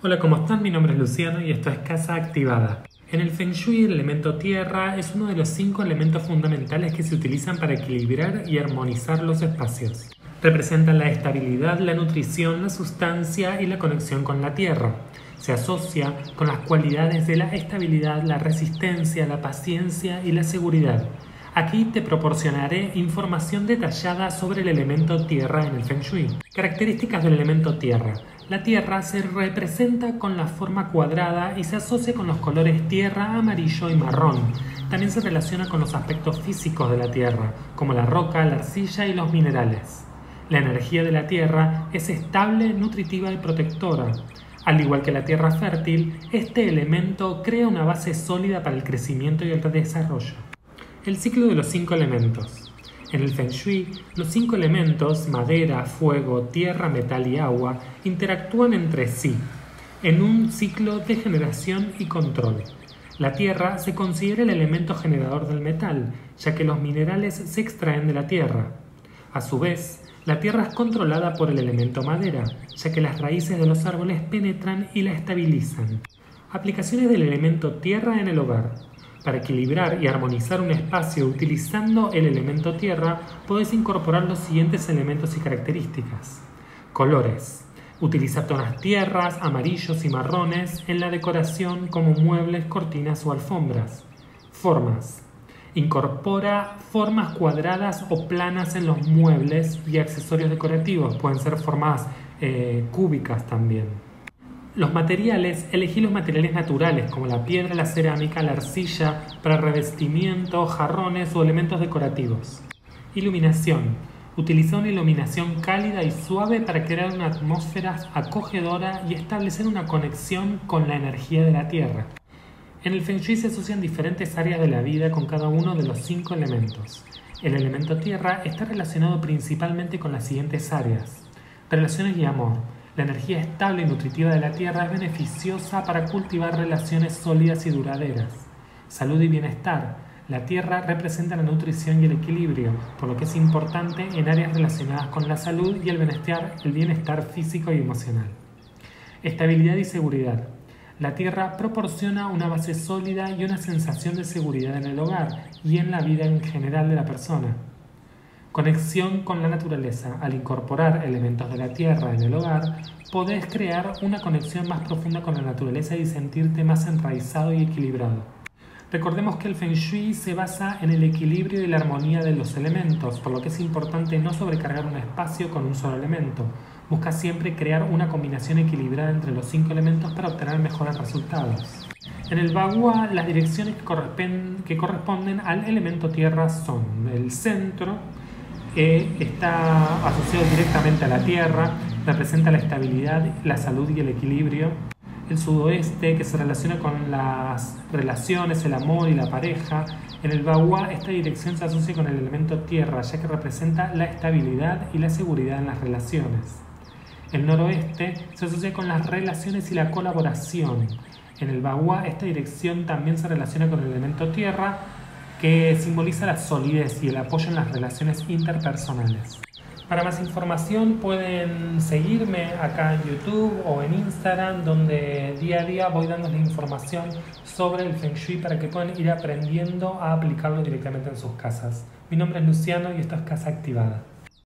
Hola, ¿cómo están? Mi nombre es Luciano y esto es Casa Activada. En el Feng Shui el elemento tierra es uno de los cinco elementos fundamentales que se utilizan para equilibrar y armonizar los espacios. Representan la estabilidad, la nutrición, la sustancia y la conexión con la tierra. Se asocia con las cualidades de la estabilidad, la resistencia, la paciencia y la seguridad. Aquí te proporcionaré información detallada sobre el elemento tierra en el Feng Shui. Características del elemento tierra. La tierra se representa con la forma cuadrada y se asocia con los colores tierra, amarillo y marrón. También se relaciona con los aspectos físicos de la tierra, como la roca, la arcilla y los minerales. La energía de la tierra es estable, nutritiva y protectora. Al igual que la tierra fértil, este elemento crea una base sólida para el crecimiento y el desarrollo. El ciclo de los cinco elementos. En el Feng Shui, los cinco elementos, madera, fuego, tierra, metal y agua, interactúan entre sí, en un ciclo de generación y control. La tierra se considera el elemento generador del metal, ya que los minerales se extraen de la tierra. A su vez, la tierra es controlada por el elemento madera, ya que las raíces de los árboles penetran y la estabilizan. Aplicaciones del elemento tierra en el hogar. Para equilibrar y armonizar un espacio utilizando el elemento tierra, puedes incorporar los siguientes elementos y características. Colores. Utiliza tonas tierras, amarillos y marrones en la decoración como muebles, cortinas o alfombras. Formas. Incorpora formas cuadradas o planas en los muebles y accesorios decorativos. Pueden ser formas eh, cúbicas también. Los materiales, elegí los materiales naturales como la piedra, la cerámica, la arcilla para revestimiento, jarrones o elementos decorativos. Iluminación. Utiliza una iluminación cálida y suave para crear una atmósfera acogedora y establecer una conexión con la energía de la Tierra. En el Feng Shui se asocian diferentes áreas de la vida con cada uno de los cinco elementos. El elemento Tierra está relacionado principalmente con las siguientes áreas. Relaciones y amor la energía estable y nutritiva de la Tierra es beneficiosa para cultivar relaciones sólidas y duraderas. Salud y bienestar. La Tierra representa la nutrición y el equilibrio, por lo que es importante en áreas relacionadas con la salud y el bienestar, el bienestar físico y emocional. Estabilidad y seguridad. La Tierra proporciona una base sólida y una sensación de seguridad en el hogar y en la vida en general de la persona. Conexión con la naturaleza. Al incorporar elementos de la tierra en el hogar, podés crear una conexión más profunda con la naturaleza y sentirte más enraizado y equilibrado. Recordemos que el Feng Shui se basa en el equilibrio y la armonía de los elementos, por lo que es importante no sobrecargar un espacio con un solo elemento. Busca siempre crear una combinación equilibrada entre los cinco elementos para obtener mejores resultados. En el Bagua, las direcciones que corresponden al elemento tierra son el centro, que está asociado directamente a la Tierra, representa la estabilidad, la salud y el equilibrio. El sudoeste, que se relaciona con las relaciones, el amor y la pareja. En el Bagua, esta dirección se asocia con el elemento tierra, ya que representa la estabilidad y la seguridad en las relaciones. El noroeste se asocia con las relaciones y la colaboración. En el Bagua, esta dirección también se relaciona con el elemento tierra, que simboliza la solidez y el apoyo en las relaciones interpersonales. Para más información pueden seguirme acá en YouTube o en Instagram donde día a día voy dándoles información sobre el Feng Shui para que puedan ir aprendiendo a aplicarlo directamente en sus casas. Mi nombre es Luciano y esto es Casa Activada.